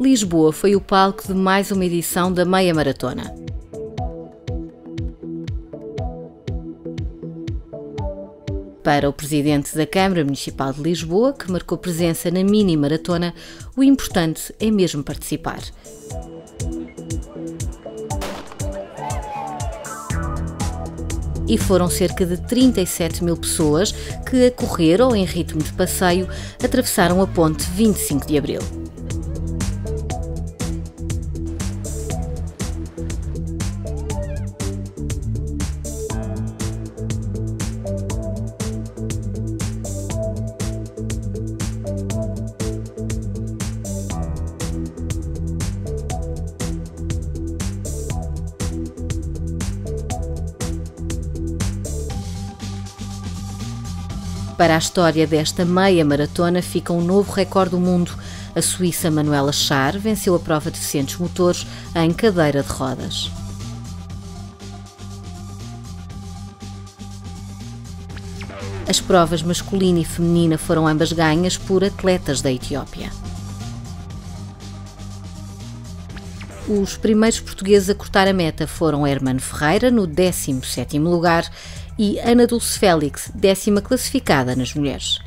Lisboa foi o palco de mais uma edição da Meia Maratona. Para o presidente da Câmara Municipal de Lisboa, que marcou presença na mini maratona, o importante é mesmo participar. e foram cerca de 37 mil pessoas que, a correr ou em ritmo de passeio, atravessaram a ponte 25 de abril. Para a história desta meia maratona fica um novo recorde do mundo. A suíça Manuela Char venceu a prova de 200 motores em cadeira de rodas. As provas masculina e feminina foram ambas ganhas por atletas da Etiópia. Os primeiros portugueses a cortar a meta foram Hermano Ferreira, no 17º lugar, e Ana Dulce Félix, décima classificada nas mulheres.